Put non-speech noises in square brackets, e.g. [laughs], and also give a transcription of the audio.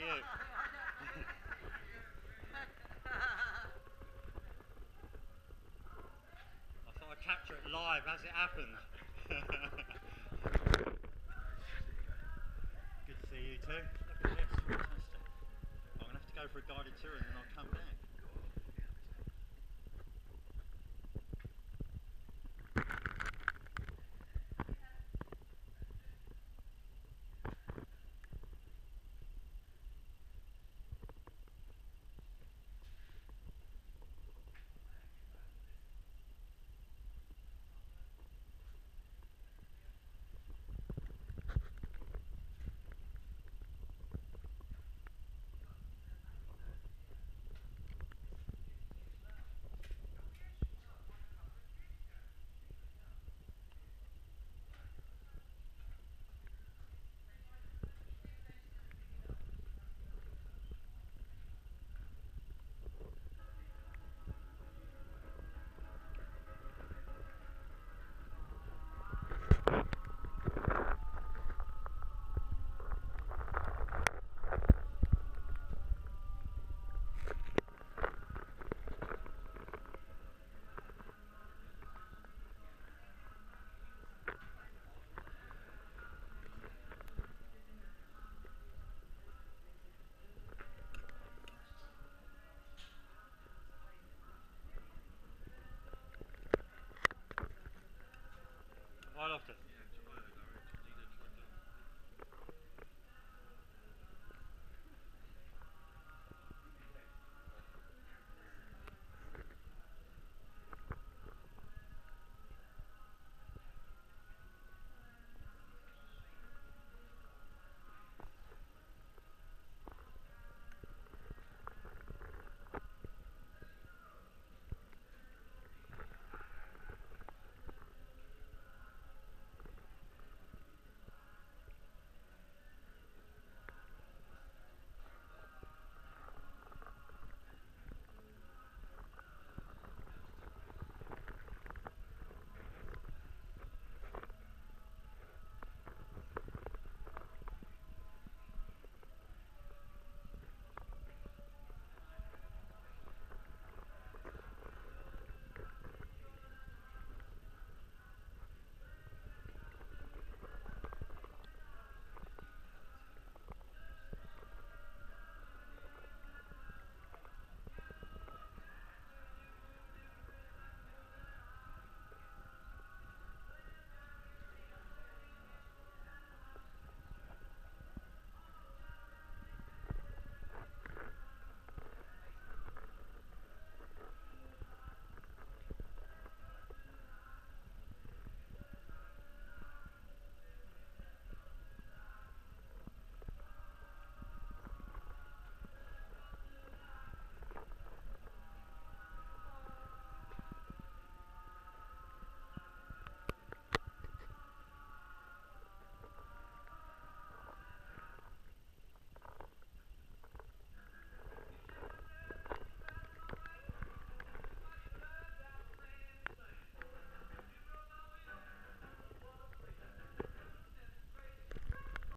alright. I thought I'd capture it live as it happened. Good to see you too. Look at this, [laughs] fantastic. I'm going to have to go for a guided tour and then I'll come back.